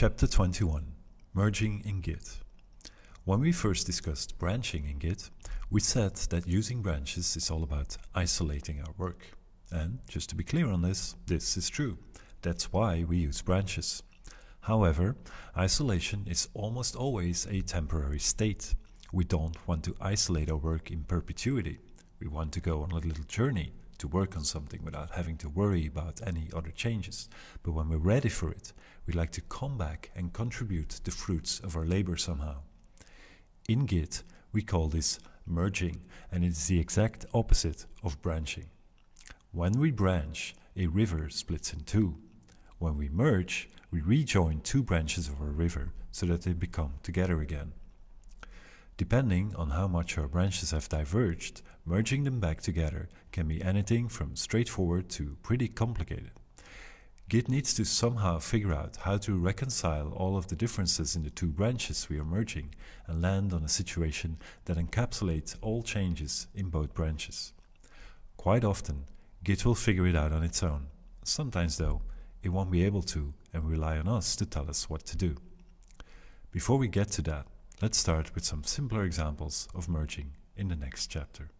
Chapter 21 Merging in Git When we first discussed branching in Git, we said that using branches is all about isolating our work. And just to be clear on this, this is true. That's why we use branches. However, isolation is almost always a temporary state. We don't want to isolate our work in perpetuity. We want to go on a little journey to work on something without having to worry about any other changes. But when we're ready for it, we like to come back and contribute the fruits of our labor somehow. In Git, we call this merging, and it is the exact opposite of branching. When we branch, a river splits in two. When we merge, we rejoin two branches of a river so that they become together again. Depending on how much our branches have diverged, merging them back together can be anything from straightforward to pretty complicated. Git needs to somehow figure out how to reconcile all of the differences in the two branches we are merging and land on a situation that encapsulates all changes in both branches. Quite often, Git will figure it out on its own. Sometimes, though, it won't be able to and rely on us to tell us what to do. Before we get to that, Let's start with some simpler examples of merging in the next chapter.